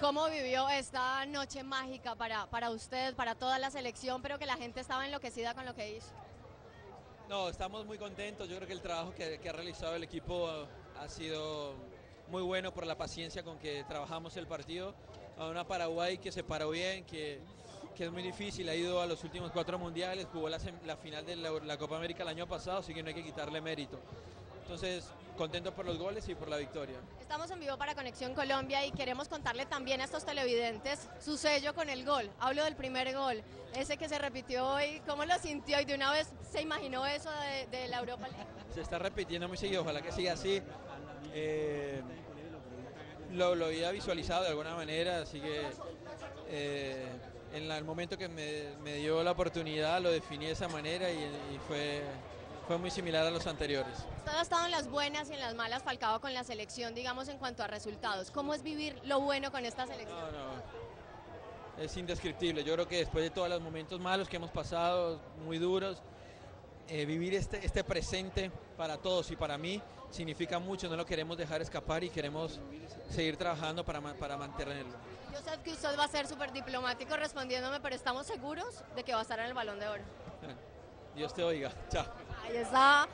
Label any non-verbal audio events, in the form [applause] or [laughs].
¿Cómo vivió esta noche mágica para, para usted, para toda la selección, pero que la gente estaba enloquecida con lo que hizo? No, estamos muy contentos. Yo creo que el trabajo que, ha realizado el equipo ha sido muy bueno por la paciencia con que trabajamos el partido. A una Paraguay que se paró bien, que, que es muy difícil, ha ido a los últimos cuatro mundiales, jugó la final de la, la Copa América el año pasado, así que no hay que quitarle mérito. Entonces, contento por los goles y por la victoria. Estamos en vivo para Conexión Colombia y queremos contarle también a estos televidentes su sello con el gol. Hablo del primer gol, ese que se repitió hoy. ¿Cómo lo sintió y de una vez se imaginó eso de, de la Europa League? se está repitiendo muy seguido, ojalá que siga así. Eh, lo, lo había visualizado de alguna manera, así que eh, en la- el momento que me, me dio la oportunidad lo definí de esa manera y, y fue, fue muy similar a los anteriores. Usted ha estado en las buenas y en las malas, Falcao, con la selección, digamos, en cuanto a resultados. ¿Cómo es vivir lo bueno con esta selección? No, no, es indescriptible. Yo creo que después de todos los momentos malos que hemos pasado, muy duros, eh, vivir este, este presente para todos y para mí significa mucho, no lo queremos dejar escapar y queremos seguir trabajando para, para mantenerlo. Yo sé que usted va a ser súper diplomático respondiéndome, pero estamos seguros de que va a estar en el Balón de Oro. [laughs] Dios te oiga. Chao. Ahí está